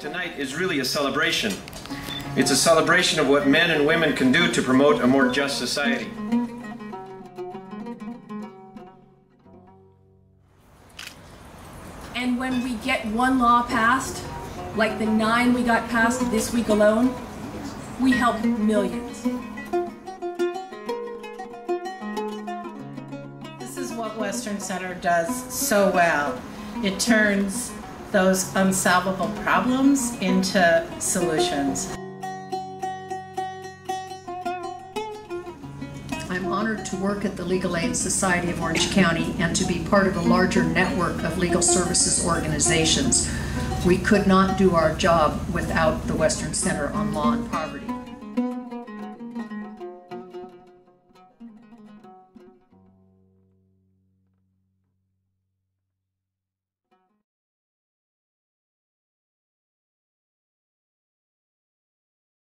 tonight is really a celebration. It's a celebration of what men and women can do to promote a more just society. And when we get one law passed, like the nine we got passed this week alone, we help millions. This is what Western Center does so well. It turns those unsolvable problems into solutions. I'm honored to work at the Legal Aid Society of Orange County and to be part of a larger network of legal services organizations. We could not do our job without the Western Center on Law and Poverty.